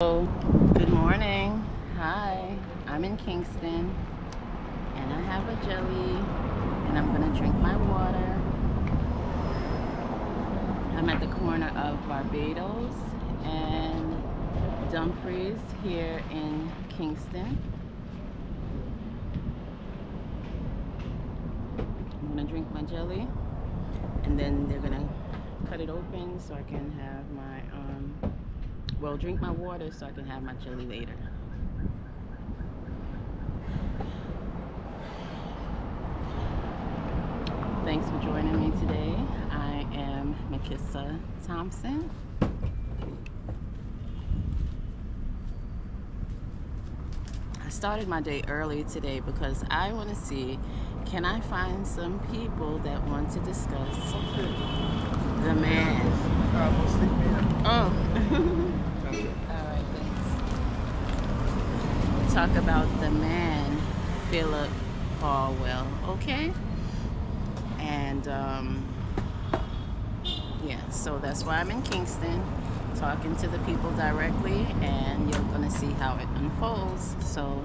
Good morning. Hi, I'm in Kingston and I have a jelly and I'm gonna drink my water. I'm at the corner of Barbados and Dumfries here in Kingston. I'm gonna drink my jelly and then they're gonna cut it open so I can have my well, drink my water so I can have my jelly later. Thanks for joining me today. I am Mikisa Thompson. I started my day early today because I want to see can I find some people that want to discuss the man. Oh. talk about the man, Phillip Paulwell, okay? And um, yeah, so that's why I'm in Kingston, talking to the people directly, and you're gonna see how it unfolds. So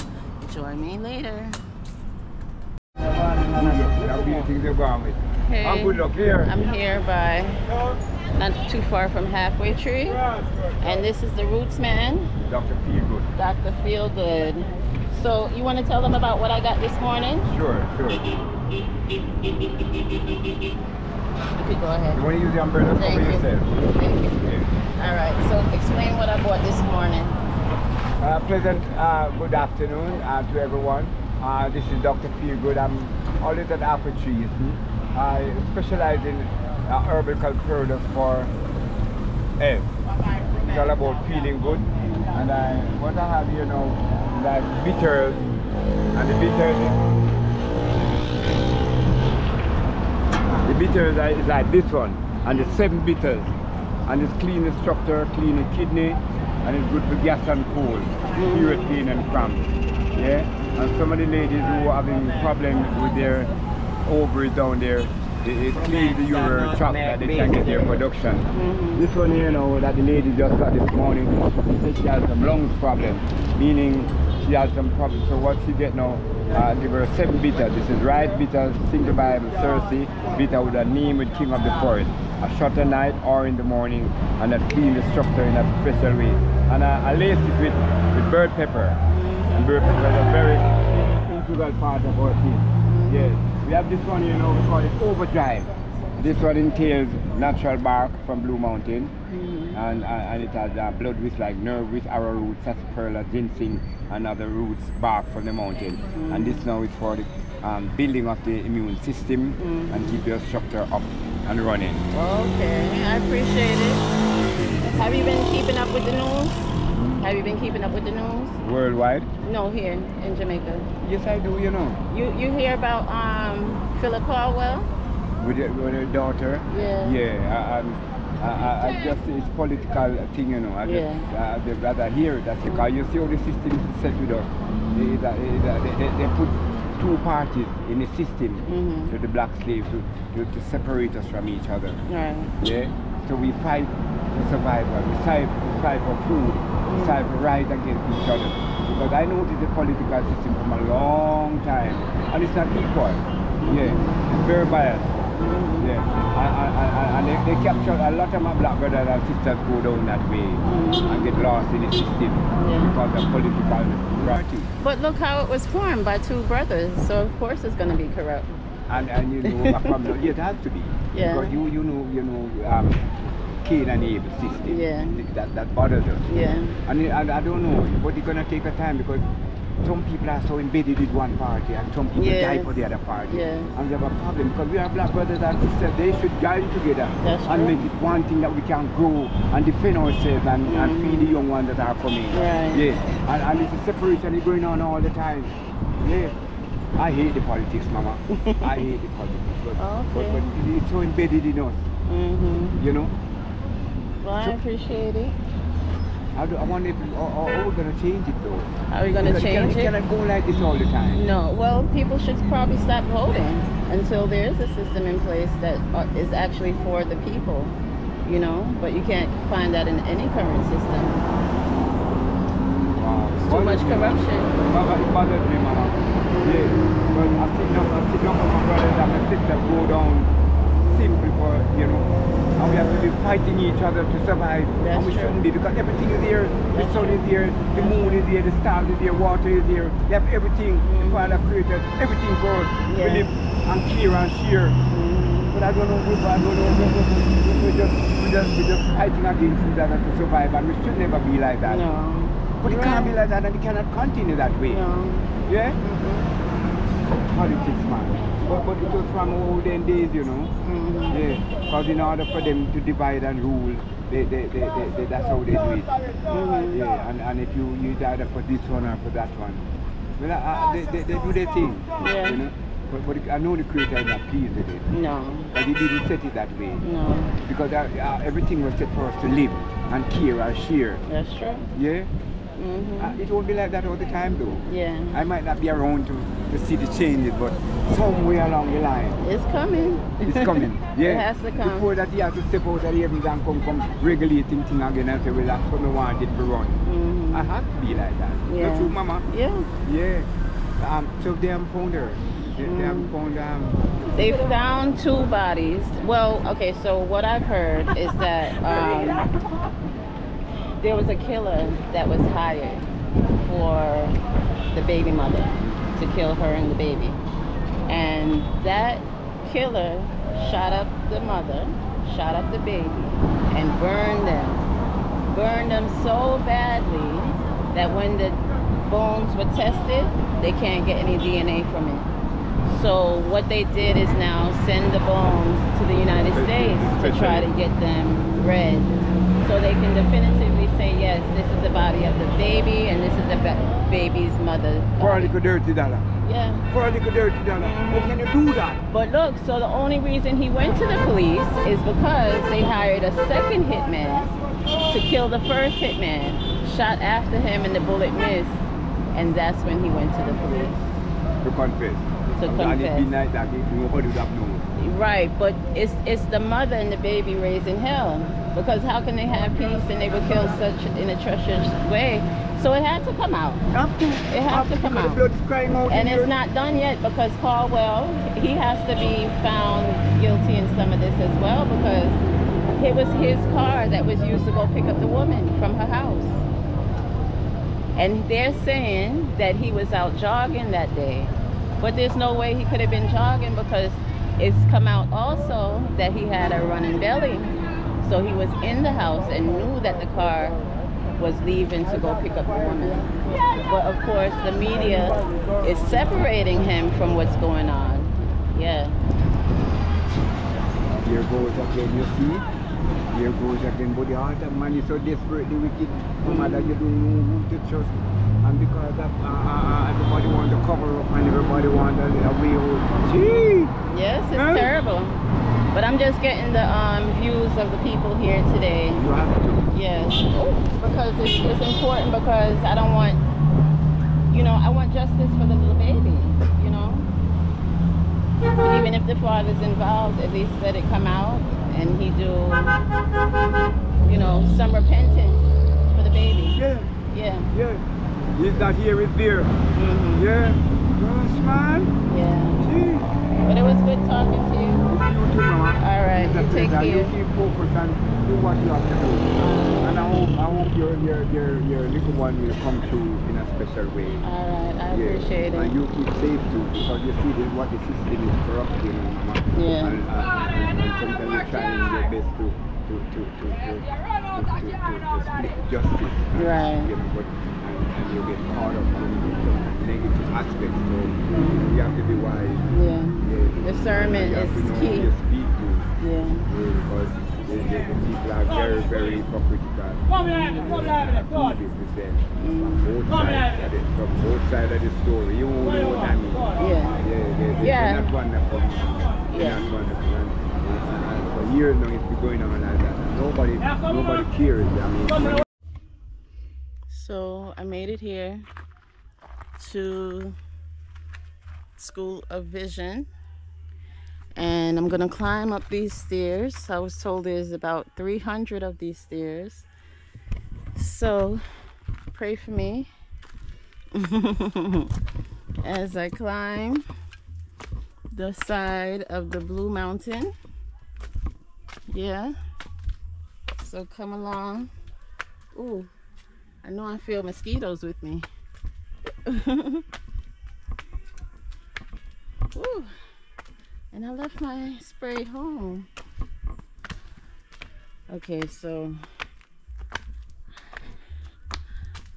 join me later. Hey, I'm here. I'm here by not too far from Halfway Tree. And this is the Roots Man. Dr. Feelgood. Dr. Feelgood. So you want to tell them about what I got this morning? Sure, sure. You go ahead. You want to use the umbrella Thank you. yourself? Thank you. Yeah. All right, so explain what I bought this morning. Uh, pleasant uh, good afternoon uh, to everyone. Uh, this is Dr. Feelgood. I'm always at Apple Trees. I specialize in uh, herbal products for health. It's all about feeling good. And I, what I have here now, like bitters, and the bitters, the bitters are, is like this one, and the seven bitters, and it's clean the structure, clean the kidney, and it's good for gas and cold, irritating and cramps. Yeah, and some of the ladies who are having problems with their ovaries down there, it, cleans the urinary tract that they can get their production. Mm -hmm. This one here, you know, that the lady just got this morning, she said she has some lungs problem, meaning she has some problems. So what she get now, uh, give her seven bitter. This is right bitter, single Bible, Cersei, bitter with a name with King of the Forest. A shot at night or in the morning, and that clean the structure in a special way. And I, I lace it with, with bird pepper. And bird pepper is a very integral part of our team. Yes. We have this one, you know, we call it overdrive. This one entails natural bark from Blue Mountain, mm and, and it has uh, blood with like nervous arrowroot, sarsaparilla, ginseng, and other roots bark from the mountain. Mm. And this now is for the um, building of the immune system mm and keep your structure up and running. Okay, I appreciate it. Have you been keeping up with the news? Have you been keeping up with the news? Worldwide? No, here in Jamaica. Yes, I do, you know. You you hear about um, Phillip Paulwell? With, with her daughter? Yeah. Yeah, I, I, I, I just, it's political thing, you know. I just, yeah. I'd rather hear that because you see how the system is set with us. They, they, they, they put two parties in the system mm -hmm. to the black slaves to, to, to separate us from each other. Right. Yeah. So we fight for survival. We fight, we fight for food. Mm. right against each other. Because I know noticed the political system from a long time, and it's not equal. Yeah, it's very biased. Yeah, and, and, and they, they capture a lot of my black brothers and sisters go down that way and get lost in the system Yeah. because of political party. But look how it was formed by two brothers, so of course it's going to be corrupt. And, and you know, yeah, it has to be. Yeah. Because you, you know, you know, um, Cain and Abel system. Yeah. That, that bothers us. Yeah. And, and I don't know, but it's gonna take a time because some people are so embedded in one party and some people die Yes. for the other party. Yeah. And we have a problem because we are black brothers and sisters, they should join together That's and true. make it one thing that we can grow and defend ourselves and, and Mhm. feed the young ones that are coming. Right. Yes. And, and it's a separation is going on all the time. Yeah. I hate the politics, mama. I hate the politics. But, but, Okay. but it's so embedded in us, Mm-hmm. you know. Well, I appreciate it. I, do, I wonder if how how we're gonna change it though. Are we going to Because change can, it? Can I go like this all the time? No. Well, people should probably stop voting until there is a system in place that uh, actually for the people, you know? But you can't find that in any current system. Wow. It's Too much corruption. It me, mama. Yeah. But I see enough, I see of my and my go down simply for, you know, and we have to be fighting each other to survive. That's and we true. shouldn't be because everything is here. The sun true. is here, the moon is here, the stars is here, water is here. We have everything. The Father created everything for us. Mm-hmm. Yeah. We live and clear and share. Mhm. But I don't know, people, I don't know, we, just, we just, we just fighting against each other to survive and we should never be like that. No. But it Right. can't be like that and it cannot continue that way. No. Yeah? Mhm. Politics, man. But, but it was from olden days, you know. Mhm. Yeah. Because in order for them to divide and rule, they, they, they, they, they, that's how they do it. Mhm. Yeah. And, and if you use either for this one or for that one, well, uh, uh, they, they, they do their thing. Yeah. You know? But, but I know the creator is not pleased with it. No. But he didn't set it that way. No. Because uh, uh, everything was set for us to live and care and share. That's true. Yeah? Mhm. Uh, it won't be like that all the time though. Yeah. I might not be around to, to see the changes, but somewhere along the line, It's coming. it's coming. Yeah. it has to come. Before that, he has to step out of the heavens and come, come regulating thing again and say, well, that's what I want it to run. Mhm. I have to be like that. Yeah. True, Mama. Yeah. Yeah. Um, so they haven't found her. They, they haven't Mm. found um, They found two bodies. Well, okay, so what I've heard is that um, there was a killer that was hired for the baby mother to kill her and the baby. And that killer shot up the mother, shot up the baby, and burned them. Burned them so badly that when the bones were tested, they can't get any DNA from it. So what they did is now send the bones to the United States to try to get them read. So they can definitively say, yes, this is the body of the baby and this is the baby's mother. for a little dirty dollar. Yeah. For a little dirty dollar. How can you do that? But look, so the only reason he went to the police is because they hired a second hitman to kill the first hitman, shot after him and the bullet missed. And that's when he went to the police. To confess. To And it's confess. been like that, nobody would have known. Right, but it's it's the mother and the baby raised in hell. Because how can they have peace and they were killed such in a treacherous way? So it had to come out. It had to come out. The blood's crying out. And it's not done yet because Paulwell, he has to be found guilty in some of this as well because it was his car that was used to go pick up the woman from her house. And they're saying that he was out jogging that day. But there's no way he could have been jogging because it's come out also that he had a running belly. So he was in the house and knew that the car was leaving to go pick up the woman. But of course, the media is separating him from what's going on. Yeah. Here goes again, you see? Here goes again. But the heart of man is so desperate, the wicked. No matter you don't know who to trust. And because of, uh, uh, uh, everybody want to cover up and everybody want a, way. Gee! Yes, it's Huh? terrible. But I'm just getting the um, views of the people here today. You have to. Yes, because it's, it's important because I don't want, you know, I want justice for the little baby, you know. Even if the father's involved, at least let it come out and he do, you know, some repentance for the baby. Yeah, Yeah. yeah. He's not here, he's there. hmm Yeah. Gosh, man. Yeah. Gee. But it was good talking to you. You too, mama. All right, you take pleasure. You keep focused and do what you have to do. And I hope, I hope your, your, your, your little one will come through in a special way. All right, I Yeah. appreciate it. And you keep safe too, because you see that what the system is corrupting. Mama. Yeah. And, and, and, and sometimes you're trying your best to, to, to, to, to, to, to, to, to split justice. Right. You know, but, and, and you get caught up in the negative aspects. So you have to be wise. Yeah. Yeah. Discernment you have is to know key. who you. Yeah. Yeah, because the, the, the people are very, very hypocritical. Come here, come here, come. From both sides, of the, from both sides of the story. You won't know what I mean. Yeah. Yeah, they, they, Yeah. they're not wonderful. They're Yeah. not wonderful. For years now it's been going on like that. Nobody, nobody cares. I mean, So I made it here to School of Vision. And I'm gonna climb up these stairs. I was told there's about 300 of these stairs. So pray for me as I climb the side of the Blue Mountain. Yeah. So come along. Ooh, I know I feel mosquitoes with me. And I left my spray home. Okay, so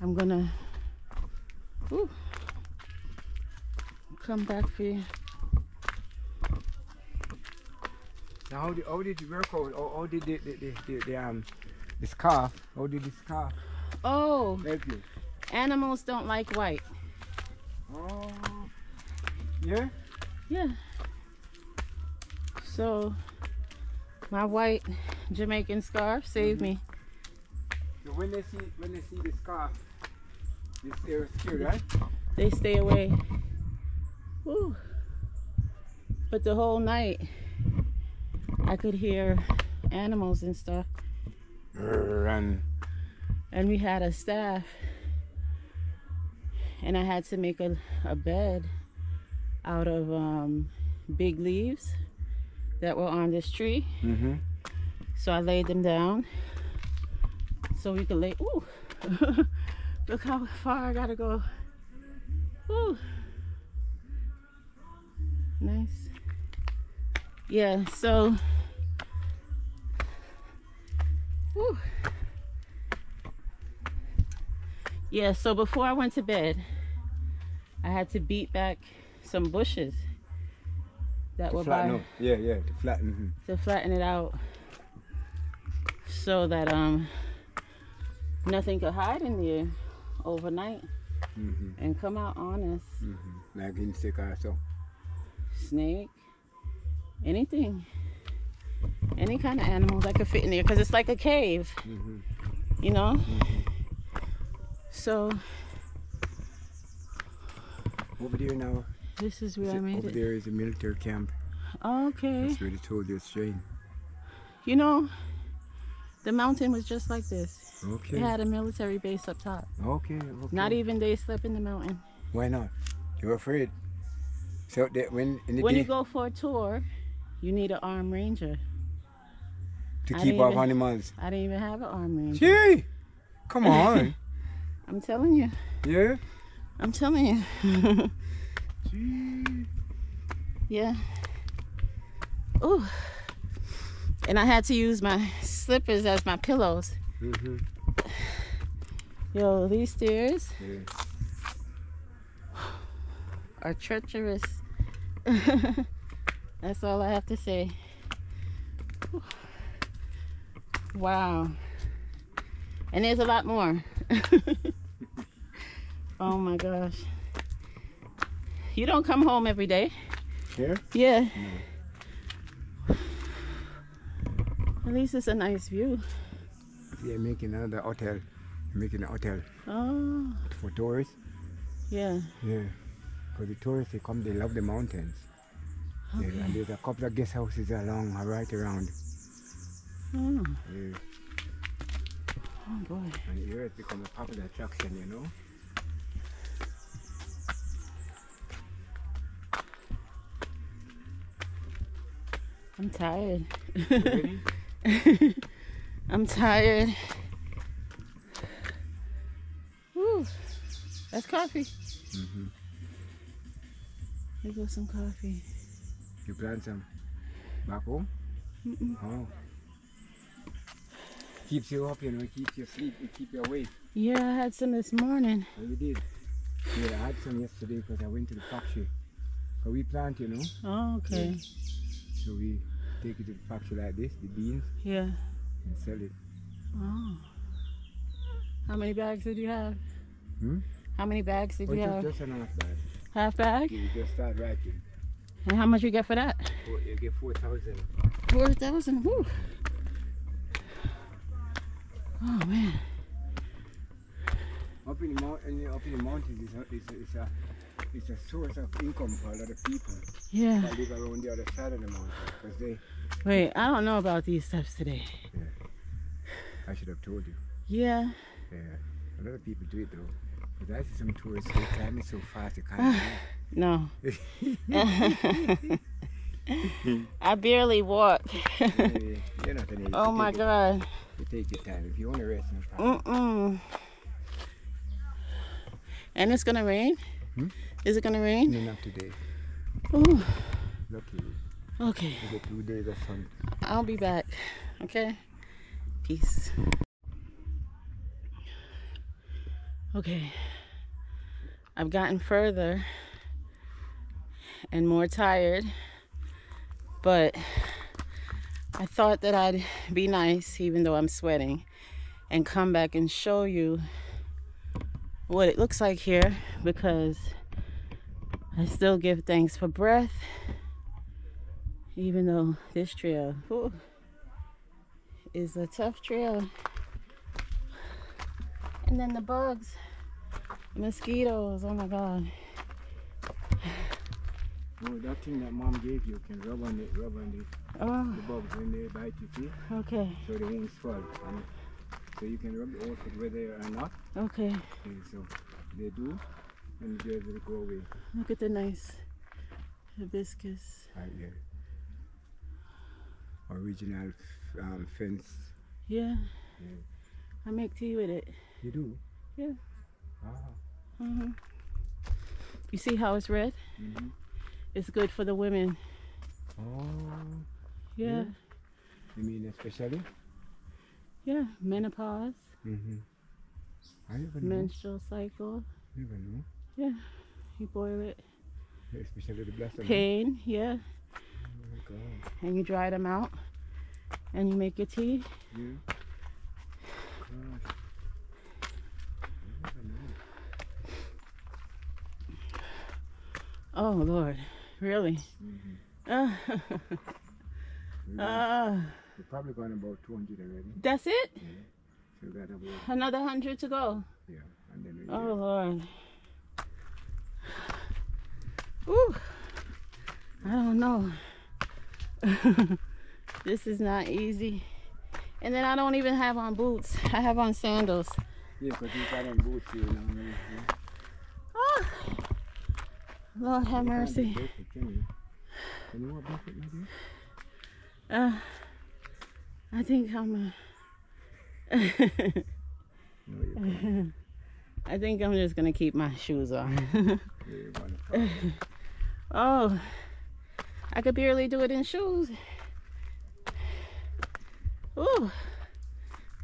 I'm gonna come back for you. Now, how did, how did you work? How, how did the, the, the, the, the, um, the scarf, how did the scarf Oh, help you? animals don't like white. Oh, yeah? Yeah. So my white Jamaican scarf saved mm-hmm. me. So when they see when they see the scarf, they stay scared, right? They stay away. Woo. But the whole night I could hear animals and stuff. And and we had a staff and i had to make a, a bed out of um, big leaves that were on this tree mm-hmm. so i laid them down so we could lay ooh look how far i gotta go ooh nice yeah so ooh. Yeah, so before I went to bed, I had to beat back some bushes that to were flatten by up. Yeah, yeah, to flatten. mhm. to flatten it out so that um nothing could hide in there overnight Mhm. and come out on us. Mhm. Like insect or so. Snake, anything. Any kind of animal that could fit in there because it's like a cave, Mhm. you know? So Over there now, this is where I made over it. there is a military camp. Okay. That's where the soldiers train. You know, the mountain was just like this. Okay. It had a military base up top. Okay. Okay. Not even they slept in the mountain. Why not? You're afraid. So that when in the When day you go for a tour, you need an armed ranger. to I keep off even- animals. I didn't even have an armed ranger. Gee, come on. I'm telling you. yeah. I'm telling you. Gee. yeah. Ooh. And I had to use my slippers as my pillows. Mm -hmm. Yo, these stairs Yeah. are treacherous. That's all I have to say. Wow. And there's a lot more. oh my gosh. You don't come home every day. Here? Yeah. At least it's a nice view. Yeah, making another hotel. Making a hotel Oh, for tourists. yeah. Yeah. Because the tourists, they come, they love the mountains. Yeah, and there's a couple of guest houses along, right around. Oh, Yeah. Oh boy. And here it's become a popular attraction, you know. I'm tired. I'm tired. Woo. That's coffee. mm-hmm. Here goes some coffee. You plan some back home? Mm-mm. Oh. Keeps you up, you know, keeps you asleep, it keep you awake. Yeah, I had some this morning. Oh, you did? Yeah, I had some yesterday because I went to the factory. But we plant, you know, Oh, okay. so we take it to the factory like this, the beans, Yeah. and sell it. Oh. How many bags did you have? Hmm? How many bags did But you it's have? just an half bag. Half bag? You just start writing. And how much you get for that? Four, you get 4,000. Four thousand. Woo. Oh man. Up in the mountain, up in the mountains, it's a, it's a, it's a, it's a source of income for a lot of people Yeah. that live around the other side of the mountain. Because they, Wait, I don't know about these steps today. Yeah. I should have told you. Yeah. Yeah, a lot of people do it though. But I see some tourists, they climbing so fast, they can't No. I barely walk. it. You're not an idiot. oh my God. You take your time. If you want to rest, no problem. Mm-mm. And it's gonna rain? Hmm? Is it gonna rain? No, not today. Ooh. Lucky. Okay. Get two days of sun. I'll be back. Okay. Peace. Okay. I've gotten further and more tired, but I thought that I'd be nice, even though I'm sweating, and come back and show you what it looks like here because I still give thanks for breath even though this trail whew, is a tough trail. And then the bugs, mosquitoes, oh my god. Oh, that thing that mom gave you can rub on it, rub on the, Oh, the bugs when they bite you, see? okay, So they won't swell. So you can rub the old whether or not. okay. Okay, so they do, and the germs will go away. Look at the nice hibiscus. Right here. Original um, fence. Yeah, Yeah. I make tea with it. You do? Yeah. Ah. hmm You see how it's red? Mm-hmm. It's good for the women. Oh. Yeah, You mean especially? yeah. Menopause, Mm-hmm. I never know. menstrual cycle. Never know. Yeah, you boil it. Especially the blossom. Pain, yeah. Oh my God. and you dry them out and you make your tea. Yeah. Gosh. Know. Oh Lord, really? Uh, Really? uh, We're probably going about 200 already. that's it? So that about, Another hundred to go. yeah. And then Oh Lord. Ooh, I don't know. this is not easy. And then I don't even have on boots. I have on sandals. Yeah, because you got on boots here now. Yeah. Ah, Lord have You can't be mercy. barefoot, Can you? Can you walk barefoot, my dear? Uh, I think I'm. A No. I think I'm just gonna keep my shoes on. Yeah, you're gonna fall. oh, I could barely do it in shoes. Ooh,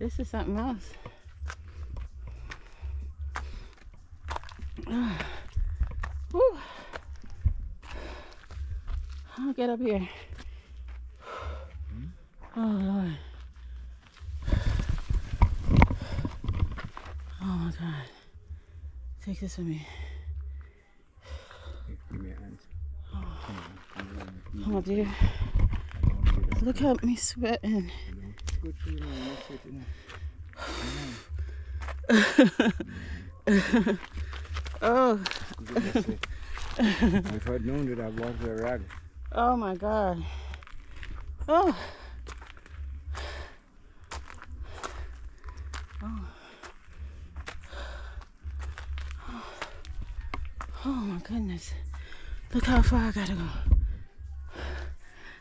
this is something else. Ooh. I'll get up here. Oh Lord. Oh my God. Take this with me. Give me your hands. Come on, come on. Oh dear. Look at me sweating. Good for you, man. That's it, you. Oh, Good, that's it. If I'd known that I'd walk a rag. Oh my God. Oh. Oh. Oh my goodness. Look how far I gotta go.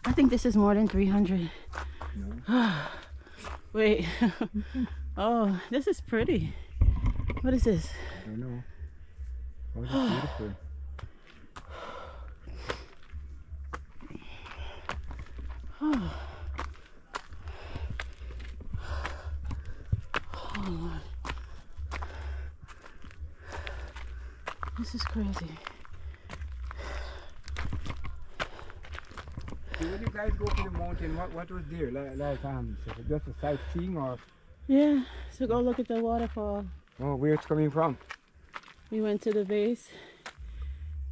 I think this is more than 300. No? Ah. Wait. oh, this is pretty. What is this? I don't know. Oh, that's beautiful. Oh. Oh Lord. This is crazy. So when you guys go to the mountain, what, what was there? Like, like um, so just a sightseeing or? Yeah, so go look at the waterfall. Oh, where it's coming from? We went to the base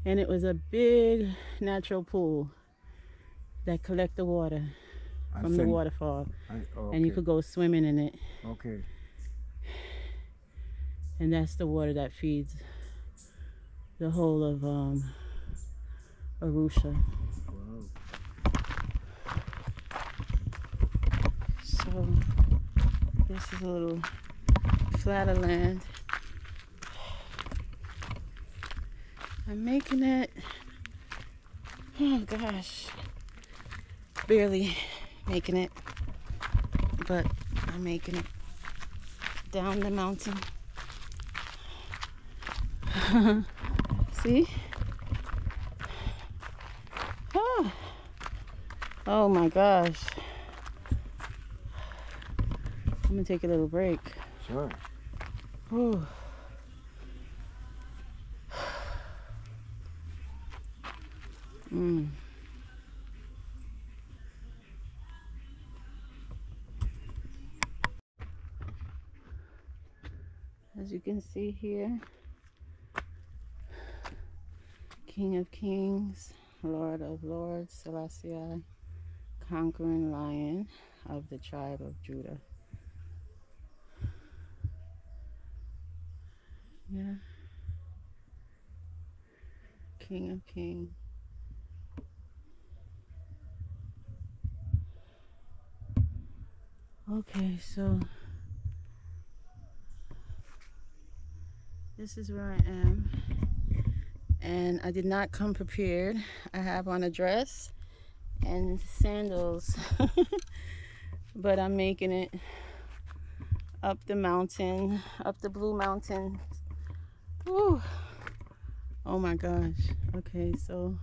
and it was a big natural pool that collect the water And from the waterfall And, oh, and you could go swimming in it Okay. and that's the water that feeds the whole of um, Arusha. Wow. So this is a little flatter land. I'm making it. Oh gosh. Barely making it. But I'm making it down the mountain. See? Oh. oh my gosh. I'm gonna take a little break. Sure. Whew. Mm. As you can see here, King of Kings, Lord of Lords, Selassie, conquering lion of the tribe of Judah. Yeah. King of Kings. Okay, so this is where I am. And I did not come prepared. I have on a dress and sandals. but I'm making it up the mountain, up the Blue Mountain. Whew. Oh my gosh. Okay, so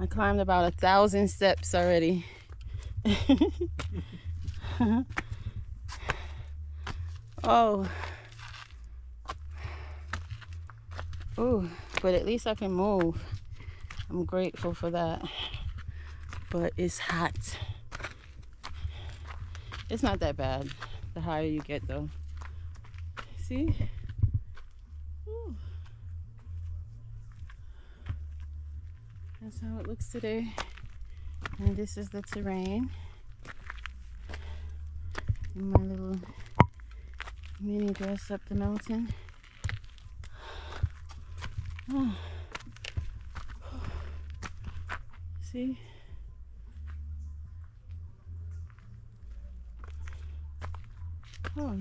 I climbed about a thousand steps already. oh. Oh, but at least I can move. I'm grateful for that. But it's hot. It's not that bad the higher you get though. See? Ooh. That's how it looks today. And this is the terrain in my little mini dress up the mountain. Oh. See? Oh.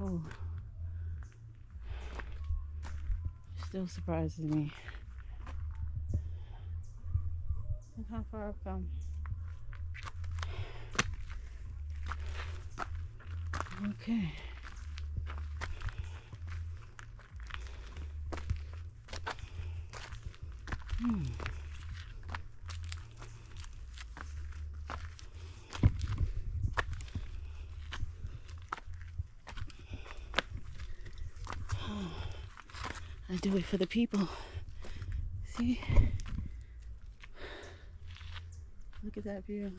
Oh. Still surprises me. Look how far I've come. Okay. Hmm. I do it for the people. See? Look at that view.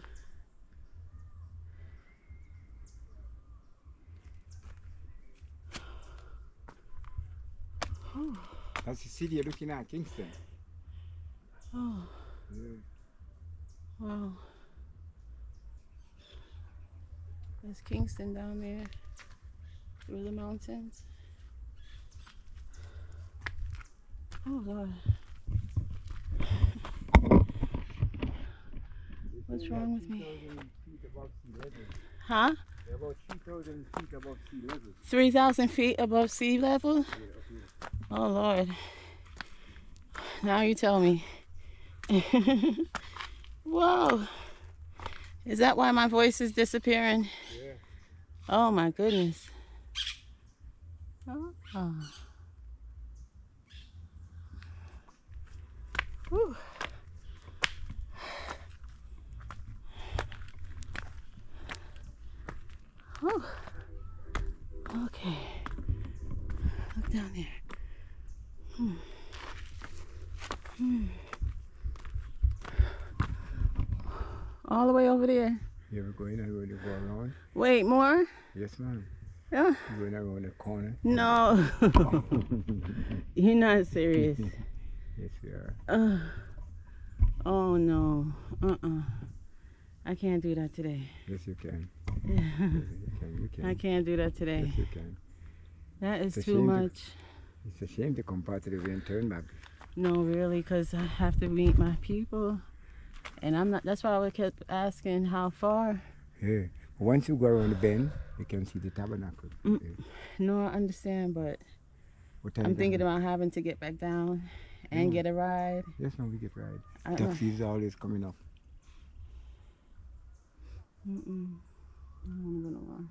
Oh, That's the city you're looking at, Kingston. oh, Yeah. wow. There's Kingston down there through the mountains. Oh, God. What's wrong with me? 3,000 feet above sea level. Huh? About 3,000 feet above sea level. 3,000 feet above sea level? Yeah, up here. Oh, Lord. Now you tell me. Whoa. Is that why my voice is disappearing? Yeah. Oh, my goodness. Oh. Whew. Whew. Okay. Look down there. Hmm. Hmm. All the way over there. You ever go in and go to go around? Wait, more? Yes, ma'am. Yeah. You Going around the corner. No. You're not serious. Yes, we are. Uh, oh no. Uh-uh. I can't do that today. Yes, you can. Yes, you can. You can. I can't do that today. Yes, you can. That is too shame to- much. It's a shame to come part of the way and turn back. No, really, because I have to meet my people. And I'm not, that's why I kept asking how far. Yeah. Once you go around the bend, you can see the tabernacle. Mm. Yeah. No, I understand, but What I'm thinking about having to get back down and Mm. get a ride. Yes, no, we get ride. I, uh, Taxis are always coming up. mm-mm. I don't even know why.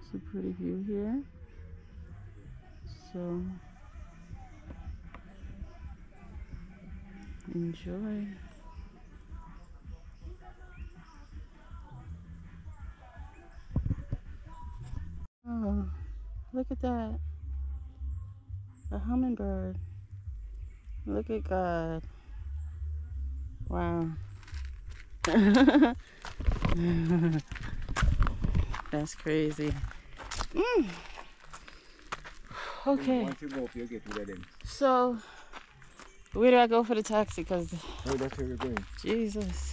It's a pretty view here. So enjoy. Oh, look at that. A hummingbird. Look at God. Wow. That's crazy. Mm. Okay, go up, you get to them. so where do I go for the taxi? Because Oh, that's where we're going. Jesus.